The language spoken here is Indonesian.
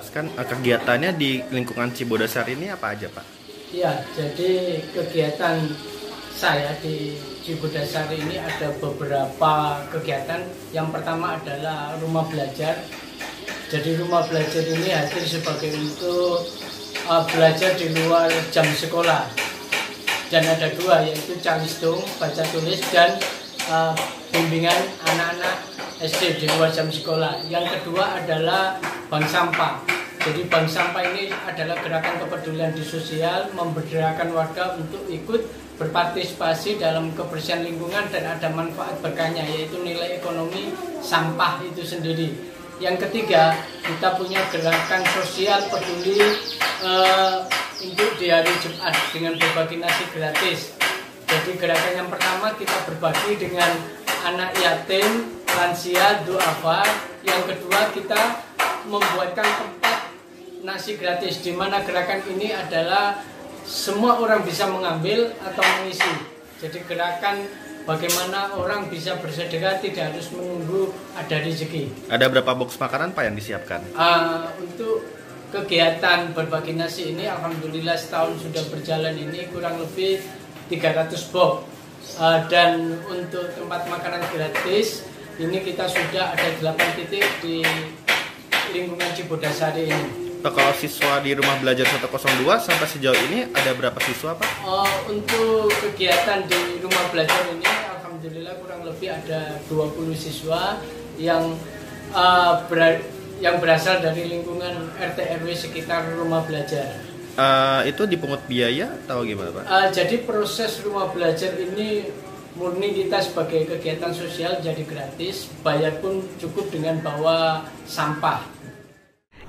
Jelaskan eh, kegiatannya di lingkungan Cibodasar ini apa aja Pak? Ya, jadi kegiatan saya di Cibudasar ini ada beberapa kegiatan. Yang pertama adalah rumah belajar. Jadi rumah belajar ini hadir sebagai untuk uh, belajar di luar jam sekolah. Dan ada dua yaitu calistung, baca tulis dan uh, bimbingan anak-anak SD di luar jam sekolah. Yang kedua adalah bank sampah. Jadi bank sampah ini adalah gerakan kepedulian di sosial memberdayakan warga untuk ikut berpartisipasi dalam kebersihan lingkungan dan ada manfaat berkahnya yaitu nilai ekonomi sampah itu sendiri. Yang ketiga, kita punya gerakan sosial peduli eh, untuk di hari Jumat dengan berbagi nasi gratis. Jadi gerakan yang pertama kita berbagi dengan anak yatim, lansia, duafa. Yang kedua kita membuatkan tempat nasi gratis di mana gerakan ini adalah semua orang bisa mengambil atau mengisi. Jadi gerakan bagaimana orang bisa bersedekah tidak harus menunggu ada rezeki. Ada berapa box makanan Pak yang disiapkan? Ah, untuk kegiatan berbagi nasi ini alhamdulillah setahun sudah berjalan ini kurang lebih 300 box. Ah, dan untuk tempat makanan gratis ini kita sudah ada 8 titik di lingkungan Cibodasari ini. Pak, kalau siswa di rumah belajar 102 sampai sejauh ini ada berapa siswa Pak? Oh, untuk kegiatan di rumah belajar ini alhamdulillah kurang lebih ada 20 siswa yang uh, ber- yang berasal dari lingkungan RT RW sekitar rumah belajar. Eh, itu dipungut biaya atau gimana Pak? Uh, jadi proses rumah belajar ini murni kita sebagai kegiatan sosial jadi gratis, bayar pun cukup dengan bawa sampah.